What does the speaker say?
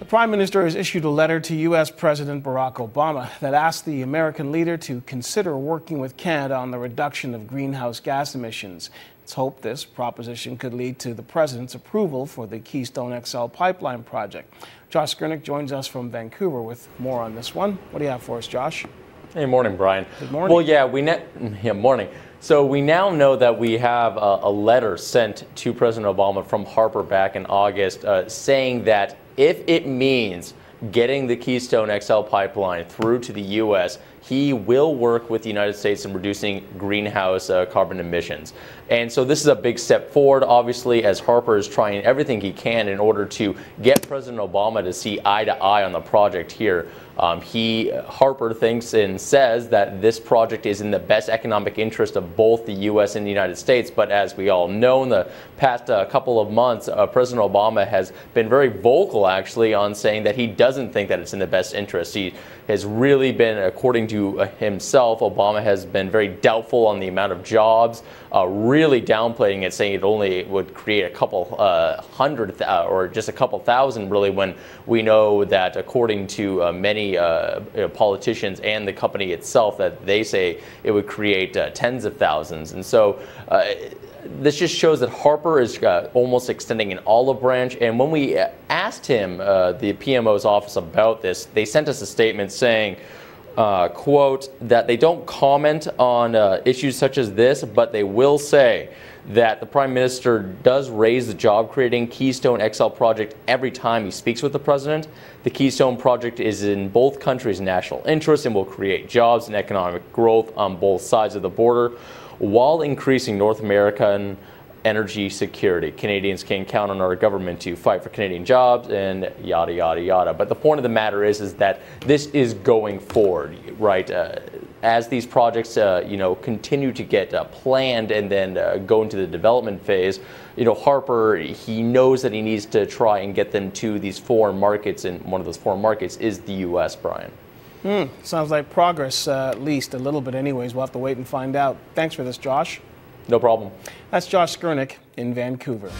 The Prime Minister has issued a letter to U.S. President Barack Obama that asks the American leader to consider working with Canada on the reduction of greenhouse gas emissions. It's hoped this proposition could lead to the President's approval for the Keystone XL pipeline project. Josh Skurnik joins us from Vancouver with more on this one. What do you have for us, Josh? Hey, morning, Brian. Good morning. Well, yeah, we ne- yeah, morning. So we now know that we have a, a letter sent to President Obama from Harper back in August uh, saying that if it means getting the Keystone XL pipeline through to the U.S., he will work with the United States in reducing greenhouse uh, carbon emissions. And so this is a big step forward, obviously, as Harper is trying everything he can in order to get President Obama to see eye to eye on the project here. Um, he, Harper thinks and says that this project is in the best economic interest of both the U.S. and the United States. But as we all know, in the past uh, couple of months, uh, President Obama has been very vocal, actually, on saying that he doesn't think that it's in the best interest. He has really been, according to uh, himself, Obama has been very doubtful on the amount of jobs, uh, really downplaying it, saying it only would create a couple uh, hundred th- or just a couple thousand, really, when we know that, according to uh, many uh, politicians and the company itself that they say it would create uh, tens of thousands. And so this just shows that Harper is almost extending an olive branch. And when we asked him, uh, the PMO's office, about this, they sent us a statement saying, uh, quote, that they don't comment on uh, issues such as this, but they will say that the Prime Minister does raise the job creating Keystone XL project every time he speaks with the President. The Keystone project is in both countries' national interest and will create jobs and economic growth on both sides of the border while increasing North American energy security. Canadians can count on our government to fight for Canadian jobs and yada yada yada. But the point of the matter is, is that this is going forward, right? Uh, as these projects, uh, you know, continue to get uh, planned and then uh, go into the development phase, you know, Harper he knows that he needs to try and get them to these foreign markets, and one of those foreign markets is the U.S. Brian. Hmm, sounds like progress, uh, at least a little bit. Anyways, we'll have to wait and find out. Thanks for this, Josh. No problem. That's Josh Skurnik in Vancouver.